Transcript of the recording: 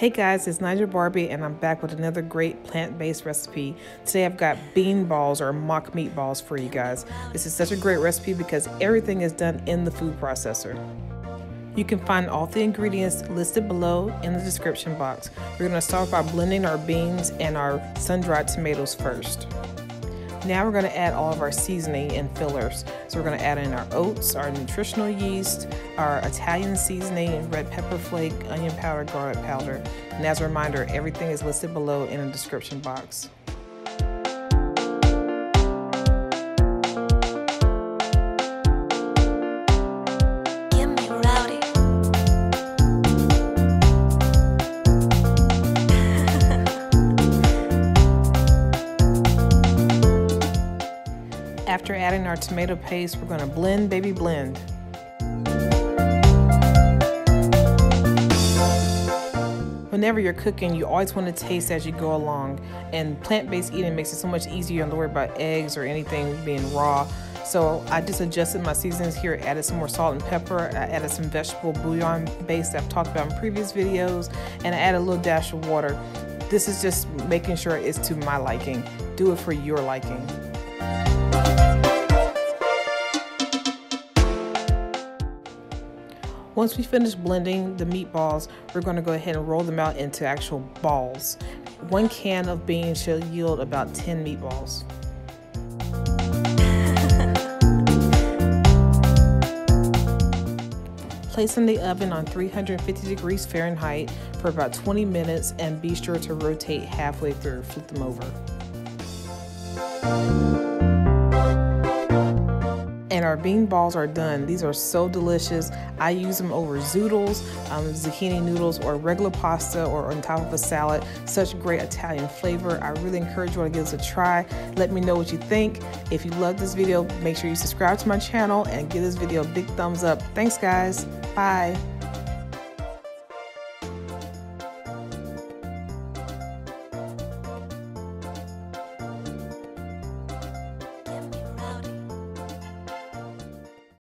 Hey guys, it's Nigel Barbie and I'm back with another great plant-based recipe. Today I've got bean balls or mock meatballs for you guys. This is such a great recipe because everything is done in the food processor. You can find all the ingredients listed below in the description box. We're going to start by blending our beans and our sun-dried tomatoes first. Now we're going to add all of our seasoning and fillers. So we're going to add in our oats, our nutritional yeast, our Italian seasoning, red pepper flake, onion powder, garlic powder. And as a reminder, everything is listed below in the description box. After adding our tomato paste, we're going to blend, baby, blend. Whenever you're cooking, you always want to taste as you go along. And plant-based eating makes it so much easier. You don't worry about eggs or anything being raw. So I just adjusted my seasonings here, added some more salt and pepper. I added some vegetable bouillon base that I've talked about in previous videos. And I added a little dash of water. This is just making sure it's to my liking. Do it for your liking. Once we finish blending the meatballs, we're going to go ahead and roll them out into actual balls. One can of beans should yield about 10 meatballs. Place in the oven on 350 degrees Fahrenheit for about 20 minutes and be sure to rotate halfway through, flip them over. And our bean balls are done. These are so delicious. I use them over zoodles, um, zucchini noodles, or regular pasta, or on top of a salad. Such great Italian flavor. I really encourage you to give this a try. Let me know what you think. If you love this video, make sure you subscribe to my channel and give this video a big thumbs up. Thanks, guys. Bye.